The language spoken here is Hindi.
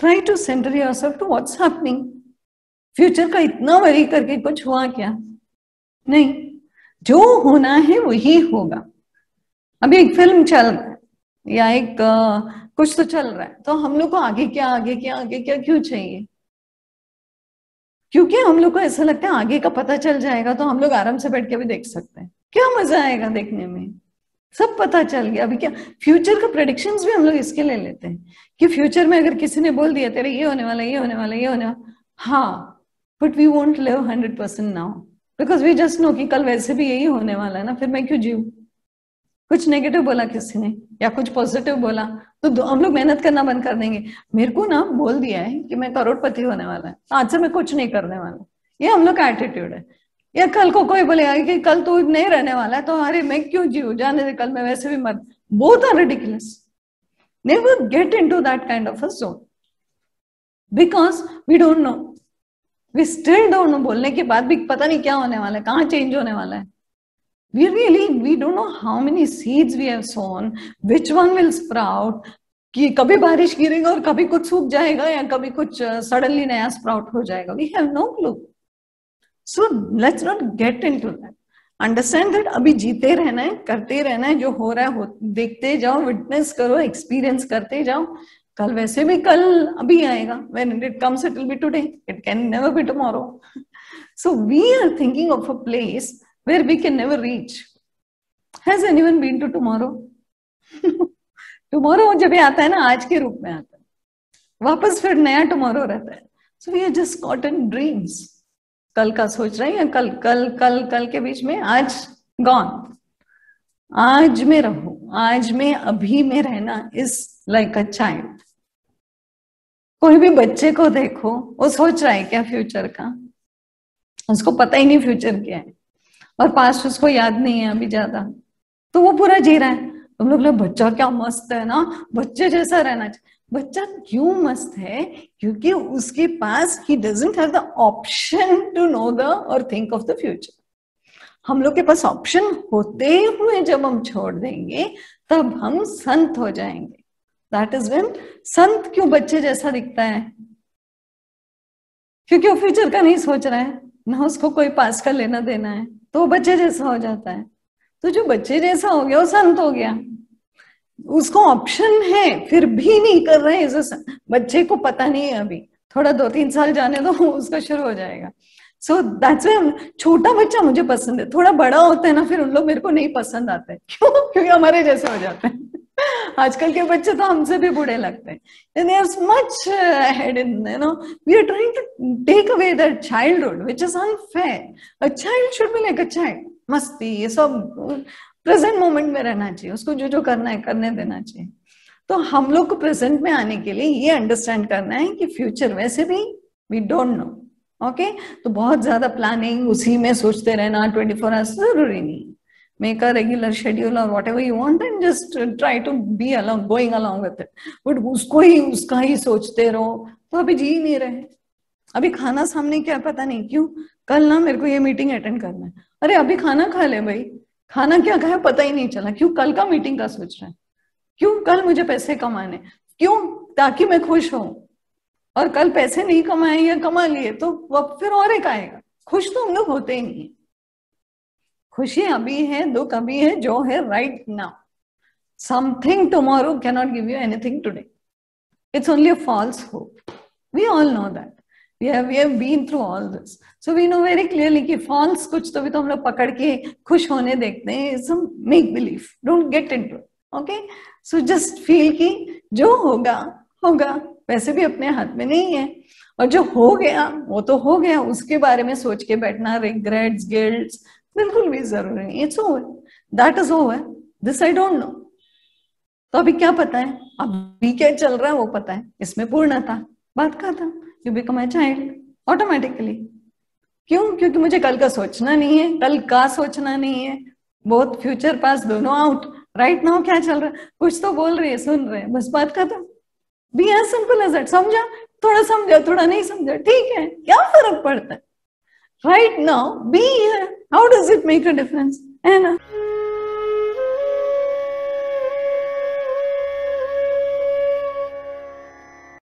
Try to centre yourself to what's happening future का इतना वरी करके कुछ हुआ क्या? नहीं। जो होना है वही होगा। अभी एक फ़िल्म चल रहा है या एक आ, कुछ तो चल रहा है। तो हम लोग को आगे क्या आगे क्या आगे क्या क्यों चाहिए? क्योंकि हम लोग को ऐसा लगता है आगे का पता चल जाएगा तो हम लोग आराम से बैठ के भी देख सकते हैं। क्या मज़ा आएगा देखने में? सब पता चल गया। अभी क्या फ्यूचर का प्रोडिक्शन भी हम लोग इसके ले लेते हैं कि फ्यूचर में अगर किसी ने बोल दिया, तेरे ये होने वाला, ये होने वाला, ये होने वाला हाँ but we want live hundred percent now because we just know कि कल वैसे भी यही होने वाला है ना, फिर मैं क्यों जीव कुछ नेगेटिव बोला किसी ने, या कुछ पॉजिटिव बोला तो हम लोग मेहनत करना बंद कर देंगे। मेरे को ना बोल दिया है कि मैं करोड़पति होने वाला है, आज से मैं कुछ नहीं करने वाला ये हम लोग का एटीट्यूड है। या कल को कोई बोलेगा कि कल तू नहीं रहने वाला है तो अरे मैं क्यों जीव जाने दे कल मैं वैसे भी मर both are ridiculous never get into that kind of a zone because we don't know we still don't know बोलने के बाद भी पता नहीं क्या होने वाला है कहाँ चेंज होने वाला है. We really we don't know how many seeds we have sown which one will sprout कि कभी बारिश गिरेगा और कभी कुछ सूख जाएगा या कभी कुछ सडनली uh, नया स्प्राउट हो जाएगा. We have no clue so let's not get into that understand that अभी जीते रहना है, करते रहना है, जो हो रहा है, हो, देखते जाओ विटनेस करो एक्सपीरियंस करते जाओ। कल वैसे भी कल अभी आएगा। When it comes, it will be today. It can never be tomorrow. So, we are thinking of a place where we can never reach. Has anyone been to tomorrow? Tomorrow जब ये आता है ना, आज के रूप में आता है। वापस फिर नया टुमारो रहता है। So we are just caught in dreams कल का सोच रहे हैं, कल कल कल कल के बीच में आज गॉन आज में रहो, आज में, अभी में रहना इज़ लाइक अ चाइल्ड कोई भी बच्चे को देखो, वो सोच रहा है क्या फ्यूचर का? उसको पता ही नहीं फ्यूचर क्या है। और पास्ट उसको याद नहीं है अभी ज़्यादा। तो वो पूरा जी रहा है। तुम लोग बच्चा क्या मस्त है ना? बच्चे जैसा रहना चाहिए। बच्चा क्यों मस्त है? क्योंकि उसके पास ही doesn't have the option to know the और थिंक ऑफ़ द फ्यूचर हम लोग के पास ऑप्शन होते हुए जब हम छोड़ देंगे, तब हम संत हो जाएँगे। दैट इज़ वेन संत क्यों बच्चे जैसा दिखता है? क्योंकि वो फ्यूचर का नहीं सोच रहा है। ना उसको कोई पास का लेना देना है। तो वो बच्चे जैसा हो जाता है। तो जो बच्चे जैसा हो गया, वो संत हो गया। उसको ऑप्शन है, फिर भी नहीं कर रहे हैं। बच्चे को पता नहीं है अभी। थोड़ा दो तीन साल जाने दो, उसका शुरू हो जाएगा। सो दैट्स वे छोटा बच्चा मुझे पसंद है। थोड़ा बड़ा होता है ना, फिर उन लोग मेरे को नहीं पसंद आते। क्यों? क्योंकि हमारे जैसे हो जाते हैं। आजकल के बच्चे तो हमसे भी बुरे लगते हैं। Much head in you know we are trying to take away that childhood which is unfair a child should be like a child मस्ती, ये सब प्रेजेंट मोमेंट में रहना चाहिए, उसको जो जो करना है, करने देना चाहिए। तो हम लोग को प्रेजेंट में आने के लिए ये अंडरस्टैंड करना है कि फ्यूचर वैसे भी वी डोंट नो ओके तो बहुत ज़्यादा प्लानिंग उसी में सोचते रहना ट्वेंटी फोर आवर्स ज़रूरी नहीं make a regular schedule or whatever you want and just try to be along, going along with it. But उसको ही, उसका ही सोचते रहो। तो अभी जी नहीं रहे। अभी खाना सामने क्या पता नहीं क्यों? कल ना मेरे को ये मीटिंग अटेंड करना है। अरे अभी खाना खा ले भाई। खाना क्या खाया पता ही नहीं चला। क्यों कल का मीटिंग का सोच रहे हैं? क्यों कल मुझे पैसे कमाने? क्यों? ताकि मैं खुश हूँ और कल पैसे नहीं कमाए या कमा लिए तो वह फिर और एक आएगा। खुश तो हम लोग होते ही नहीं खुशी अभी है, दुख अभी है, जो है right now something tomorrow cannot give you anything today it's only a false hope we all know that we have we have been through all this. So we know very clearly कि false कुछ तो भी तो हम लोग पकड़ के खुश होने देखते हैं make believe. Don't get into it. Okay? So just feel कि जो होगा होगा, वैसे भी अपने हाथ में नहीं है। और जो हो गया, वो तो हो गया। उसके बारे में सोच के बैठना रिग्रेट्स गिल्ट्स बिल्कुल भी ज़रूरी नहीं। It's over that is over this I don't know तो अभी क्या पता है? अभी क्या चल रहा है, वो पता है। इसमें पूर्ण था। बात था? You become a child automatically क्यों? क्योंकि मुझे कल का सोचना नहीं है, कल का सोचना नहीं है। बहुत फ्यूचर पास दोनों आउट राइट नाउ क्या चल रहा है? कुछ तो बोल रही है, सुन रहे हैं। बस बात खत्म। Be as simple as that समझा? थोड़ा समझा थोड़ा नहीं समझा ठीक है? क्या फ़र्क पड़ता है? Right now be how does it make make a difference? anna